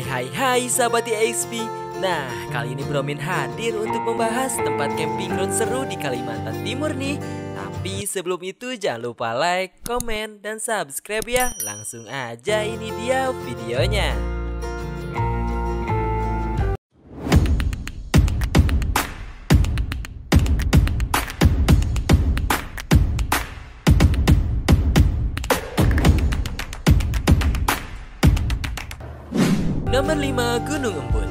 Hai hai hai sahabat EXP Nah kali ini Bromin hadir untuk membahas tempat camping ground seru di Kalimantan Timur nih. Tapi sebelum itu jangan lupa like, komen, dan subscribe ya. Langsung aja ini dia videonya Nomor 5 Gunung Embun.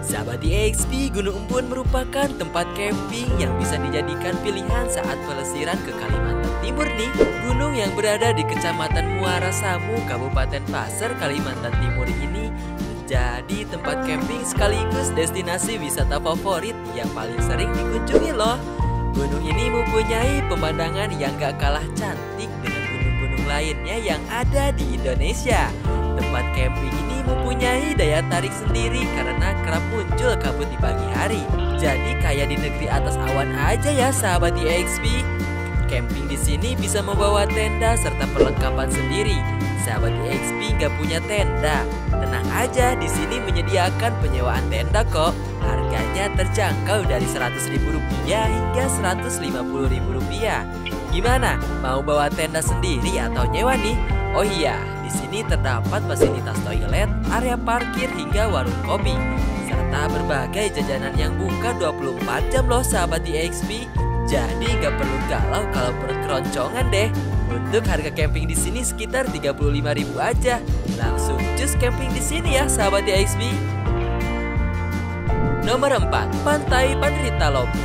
Sahabat EXP, Gunung Embun merupakan tempat camping yang bisa dijadikan pilihan saat pelesiran ke Kalimantan Timur nih. Gunung yang berada di Kecamatan Muara Samu, Kabupaten Pasir, Kalimantan Timur ini menjadi tempat camping sekaligus destinasi wisata favorit yang paling sering dikunjungi loh. Gunung ini mempunyai pemandangan yang gak kalah cantik dengan lainnya yang ada di Indonesia Tempat camping ini mempunyai daya tarik sendiri karena kerap muncul kabut di pagi hari. Jadi kayak di negeri atas awan aja ya sahabat EXP. Camping di sini bisa membawa tenda serta perlengkapan sendiri. Sahabat EXP nggak punya tenda. Tenang aja, di sini menyediakan penyewaan tenda kok. Harganya terjangkau dari Rp100.000 hingga Rp150.000. Gimana? Mau bawa tenda sendiri atau nyewa nih? Oh iya, di sini terdapat fasilitas toilet, area parkir hingga warung kopi, serta berbagai jajanan yang buka 24 jam loh sahabat di EXP. Jadi gak perlu galau kalau perut keroncongan deh. Untuk harga camping di sini sekitar 35.000 aja. Langsung cus camping di sini ya sahabat EXP. Nomor 4, Pantai Panrita Lobi.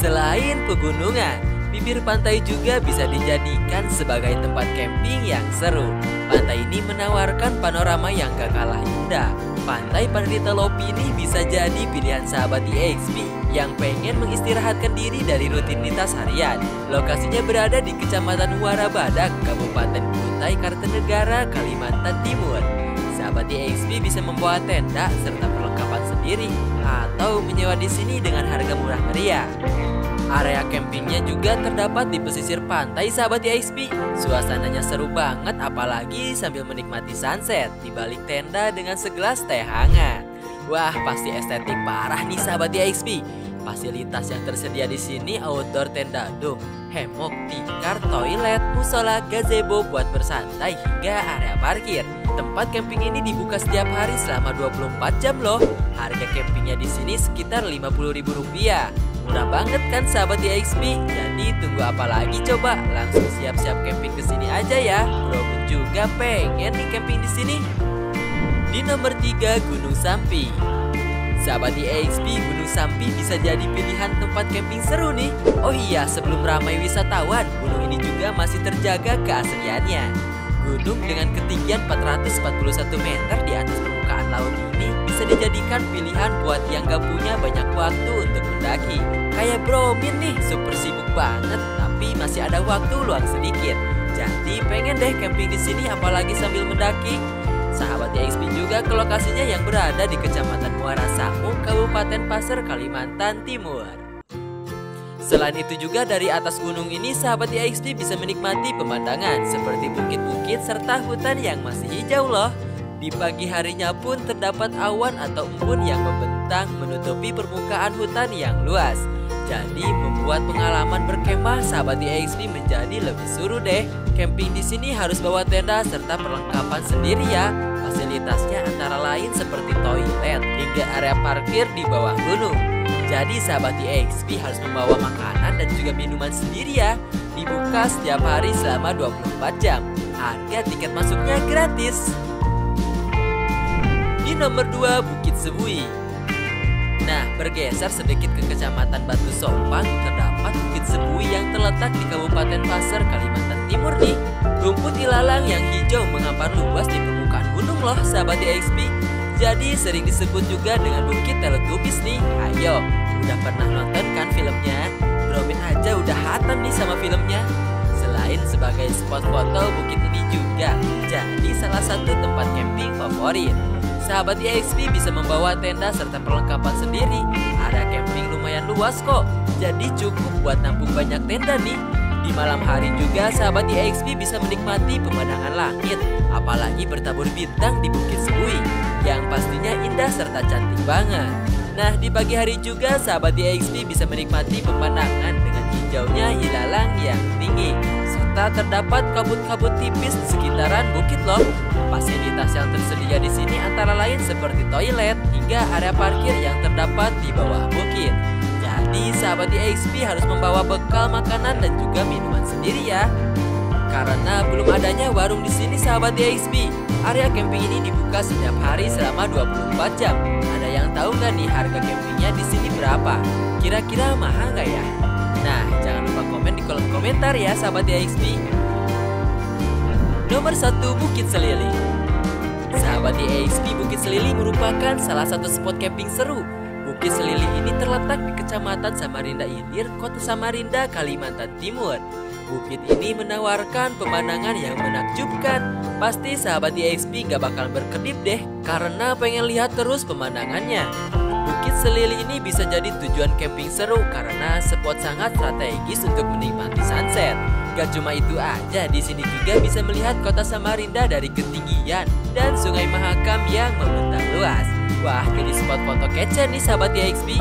Selain pegunungan, bibir pantai juga bisa dijadikan sebagai tempat camping yang seru. Pantai ini menawarkan panorama yang gak kalah indah. Pantai Panrita Lopi ini bisa jadi pilihan sahabat EXP yang pengen mengistirahatkan diri dari rutinitas harian. Lokasinya berada di Kecamatan Muara Badak, Kabupaten Kutai Kartanegara, Kalimantan Timur. Sahabat EXP bisa membawa tenda serta perlengkapan sendiri atau menyewa di sini dengan harga murah meriah. Campingnya juga terdapat di pesisir pantai sahabat EXP. Suasananya seru banget apalagi sambil menikmati sunset di balik tenda dengan segelas teh hangat. Wah, pasti estetik parah nih sahabat EXP. Fasilitas yang tersedia di sini outdoor tenda dom, hemok, tikar, toilet, musola, gazebo buat bersantai hingga area parkir. Tempat camping ini dibuka setiap hari selama 24 jam loh. Harga campingnya di sini sekitar Rp50.000. Murah banget kan sahabat di XP? Jadi tunggu apa lagi coba? Langsung siap-siap camping ke sini aja ya. Bro juga pengen nih camping di sini. Di nomor 3 Gunung Sampi. Sahabat di XP, Gunung Sampi bisa jadi pilihan tempat camping seru nih. Oh iya, sebelum ramai wisatawan, gunung ini juga masih terjaga keasliannya. Gunung dengan ketinggian 441 meter di atas permukaan laut ini bisa dijadikan pilihan buat yang gak punya banyak waktu untuk mendaki. Kayak Bromin nih, super sibuk banget, tapi masih ada waktu luang sedikit. Jadi pengen deh camping di sini apalagi sambil mendaki. Sahabat EXP juga ke lokasinya yang berada di Kecamatan Muara Samu, Kabupaten Pasir, Kalimantan Timur. Selain itu juga dari atas gunung ini sahabat EXP bisa menikmati pemandangan seperti bukit-bukit serta hutan yang masih hijau loh. Di pagi harinya pun terdapat awan atau embun yang membentang menutupi permukaan hutan yang luas. Jadi membuat pengalaman berkemah sahabat di EXP menjadi lebih seru deh. Camping di sini harus bawa tenda serta perlengkapan sendiri ya. Fasilitasnya antara lain seperti toilet hingga area parkir di bawah gunung. Jadi sahabat di EXP harus membawa makanan dan juga minuman sendiri ya. Dibuka setiap hari selama 24 jam. Harga tiket masuknya gratis. Nomor 2 Bukit Sebui. Nah, bergeser sedikit ke Kecamatan Batu Sompang, terdapat Bukit Sebui yang terletak di Kabupaten Pasir, Kalimantan Timur nih. Rumput ilalang yang hijau mengampar luas di permukaan gunung loh, sahabat EXP. Jadi sering disebut juga dengan Bukit Teletubbies nih. Ayo, udah pernah nonton kan filmnya? Bromin aja udah hatam nih sama filmnya. Selain sebagai spot foto, bukit ini juga jadi salah satu tempat camping favorit. Sahabat EXP bisa membawa tenda serta perlengkapan sendiri. Area camping lumayan luas kok, jadi cukup buat nampung banyak tenda nih. Di malam hari juga sahabat EXP bisa menikmati pemandangan langit, apalagi bertabur bintang di Bukit Sebui, yang pastinya indah serta cantik banget. Nah, di pagi hari juga sahabat EXP bisa menikmati pemandangan dengan hijaunya ilalang yang tinggi, serta terdapat kabut-kabut tipis di sekitaran bukit loh. Antara lain seperti toilet hingga area parkir yang terdapat di bawah bukit. Jadi sahabat di EXP harus membawa bekal makanan dan juga minuman sendiri ya. Karena belum adanya warung di sini sahabat di EXP, area camping ini dibuka setiap hari selama 24 jam. Ada yang tahu nggak nih harga campingnya di sini berapa? Kira-kira mahal nggak ya? Nah, jangan lupa komen di kolom komentar ya sahabat di EXP. Nomor 1 Bukit Selili Sahabat di EXP Bukit Selili merupakan salah satu spot camping seru Bukit Selili ini terletak di Kecamatan Samarinda Ilir, Kota Samarinda, Kalimantan Timur. Bukit ini menawarkan pemandangan yang menakjubkan. Pasti sahabat di EXP gak bakal berkedip deh, karena pengen lihat terus pemandangannya. Bukit Selili ini bisa jadi tujuan camping seru karena spot sangat strategis untuk menikmati sunset. Gak cuma itu aja, di sini juga bisa melihat kota Samarinda dari ketinggian dan Sungai Mahakam yang membentang luas. Wah, jadi spot foto kece nih sahabat EXP.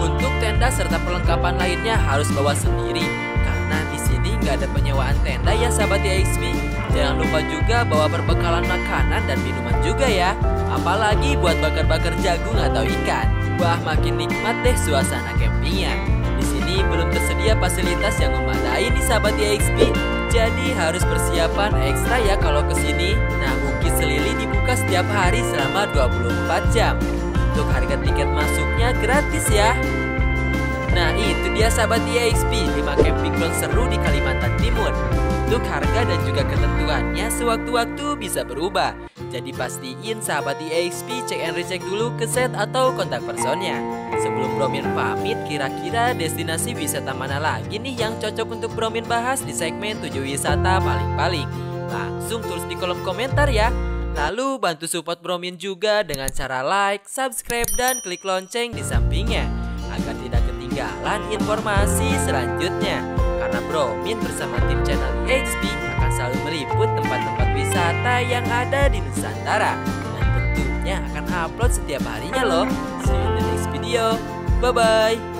Untuk tenda serta perlengkapan lainnya harus bawa sendiri karena di sini nggak ada penyewaan tenda ya sahabat EXP. Jangan lupa juga bawa perbekalan makanan dan minuman juga ya. Apalagi buat bakar-bakar jagung atau ikan. Wah, makin nikmat deh suasana campingnya. Di sini belum tersedia fasilitas yang memadai nih sahabat EXP. Jadi harus persiapan ekstra ya kalau ke sini. Nah, Bukit Selili dibuka setiap hari selama 24 jam. Untuk harga tiket masuknya gratis ya. Nah, itu dia sahabat EXP 5 camping ground seru di Kalimantan Timur. Untuk harga dan juga ketentuannya sewaktu-waktu bisa berubah. Jadi pastiin sahabat EXP cek and recheck dulu ke set atau kontak personnya. Sebelum Bromin pamit, kira-kira destinasi wisata mana lagi nih yang cocok untuk Bromin bahas di segmen 7 wisata paling-paling? Langsung tulis di kolom komentar ya. Lalu bantu support Bromin juga dengan cara like, subscribe, dan klik lonceng di sampingnya agar tidak ketinggalan informasi selanjutnya. Karena Bromin bersama tim channel XP akan selalu meliput tempat-tempat wisata yang ada di Nusantara dan tentunya akan upload setiap harinya loh. See you in the next video. Bye bye.